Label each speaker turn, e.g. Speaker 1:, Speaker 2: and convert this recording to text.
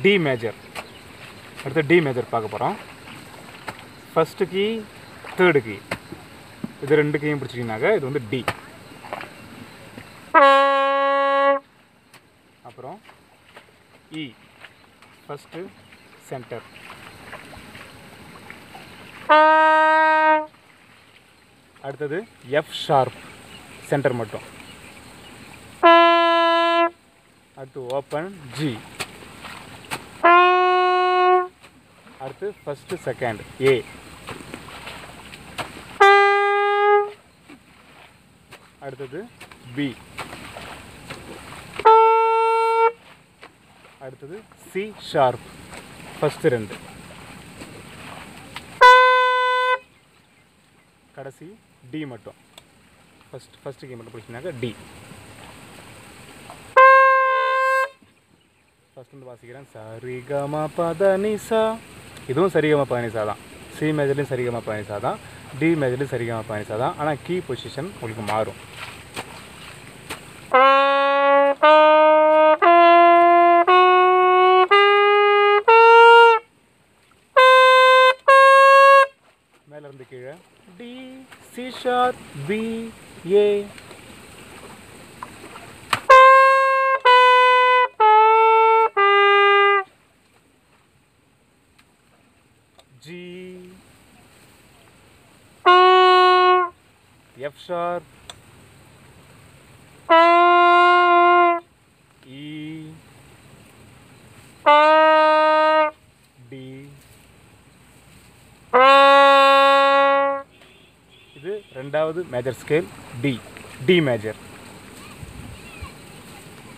Speaker 1: D major அடுத்து D major பார்க்க போகிறோம் ஃபஸ்ட்டு கீ தேர்டு கீ இது ரெண்டு கீயும் பிடிச்சிட்டிங்கனாக்க இது வந்து டி அப்புறம் இ ஃபஸ்ட்டு சென்டர் அடுத்தது எஃப் ஷார்ப் சென்டர் மட்டும். அடுத்து ஓப்பன் ஜி அடுத்து ஃபஸ்ட்டு செகண்ட் ஏ அடுத்தது பி அடுத்தது சி ஷார்ப் ஃபஸ்ட்டு ரெண்டு. கடைசி டி மட்டும். ஃபஸ்ட் ஃபஸ்ட்டு கீ மட்டும் பிடிச்சினாக்க டி ஃபஸ்ட் வந்து வாசிக்கிறேன். சரிகம பதனிசா. இதுவும் சரிகம பதனிசா தான் சி மேஜர்லேயும் சரிகம பதனிசா தான் டி மேஜர்லேயும் சரிகமாக பயணிச்சா தான் ஆனால் கீ பொசிஷன் உங்களுக்கு மாறும். மேலேருந்து கீழே. D C sharp B A G. F sharp E D இது ரெண்டாவது major scale D D major